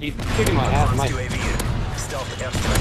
He's kicking my ass. Mike.